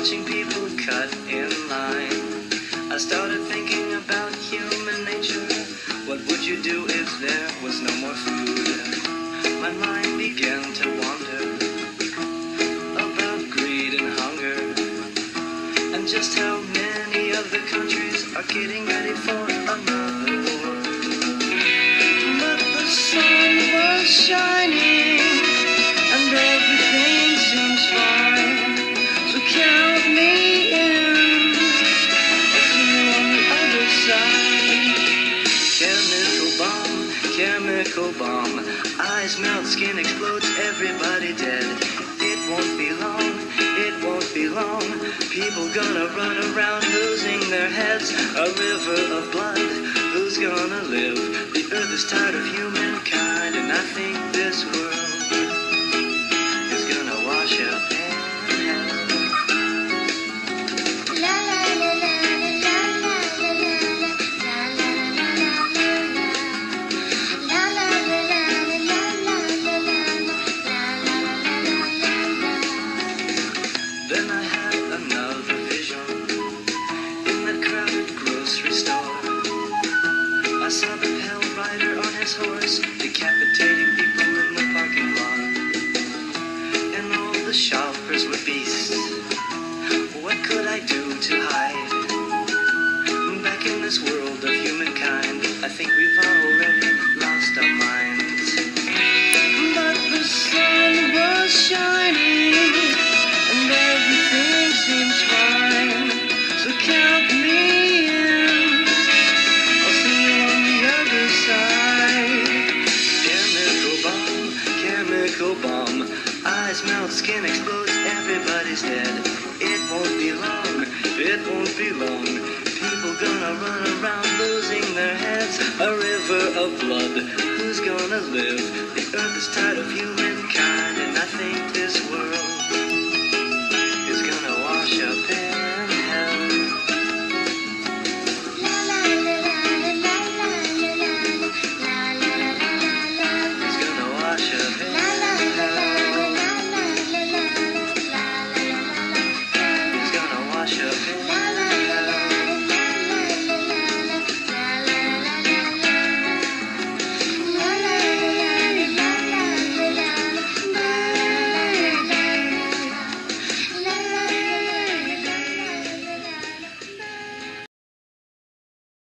watching people cut in line. I started thinking about human nature. What would you do if there was no more food? My mind began to wander about greed and hunger, and just how many other countries are getting ready for another chemical bomb. Eyes melt, skin explodes, everybody dead. It won't be long, it won't be long. People gonna run around losing their heads. A river of blood, who's gonna live? The earth is tired of humankind, and I think this world rider on his horse decapitating people in the parking lot. And all the shoppers were beasts. What could I do to hide? Back in this world of humankind, I think we've already lost our minds. Melt, skin explodes, everybody's dead. It won't be long, it won't be long. People gonna run around losing their heads. A river of blood, who's gonna live? The earth is tired of humankind, and I think